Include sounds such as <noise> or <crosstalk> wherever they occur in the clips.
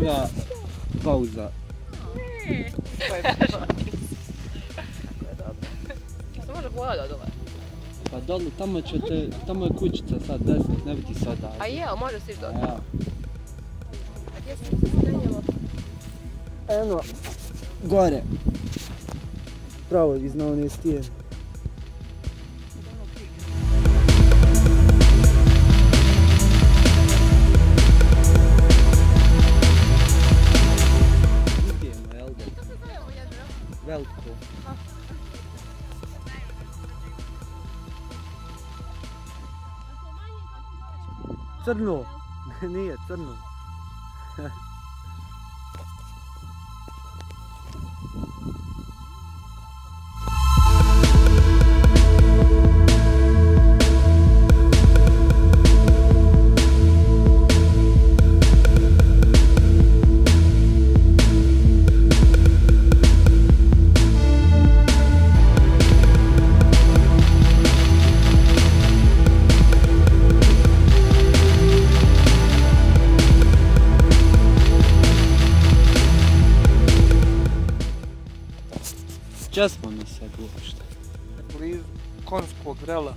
prva pauza. Pa dole, tamo će te, tamo je kućica sad, desno, ne biti sada. A je, može si još dole. A gdje sam se skrenjela? Eno, gore. Pravo, iz novne stijene. 真的 <laughs> 你也真的 Če smo mi sad uopšte? Blizu konjskog vrela.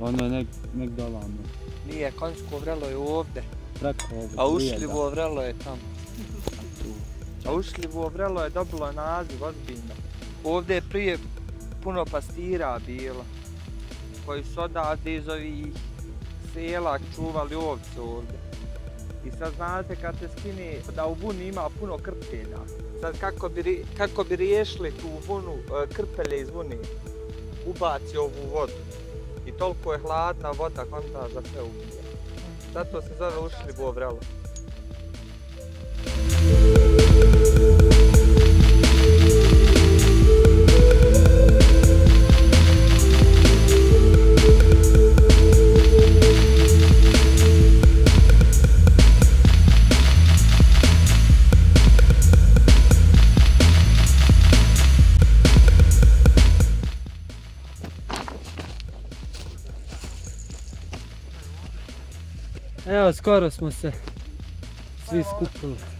Ono je nek, nek dolamo. Nije, konjsko vrelo je ovdje. Preko ovog A ušljivo vrelo je tamo. Tu. A ušljivo vrelo je dobilo naziv ozbiljno. Ovdje je prije puno pastira bilo. Koji su odavde iz ovih sela čuvali ovce ovdje. I sad znate kad se skini da u vuni ima puno krpelja. Sad kako bi, kako bi riješili tu vunu, e, krpelje iz vuni, ubaci ovu vodu. I toliko je hladna voda konta za sve ubije. Zato se zove ušljivo vrelo. Evo, skoro smo se svi skupili.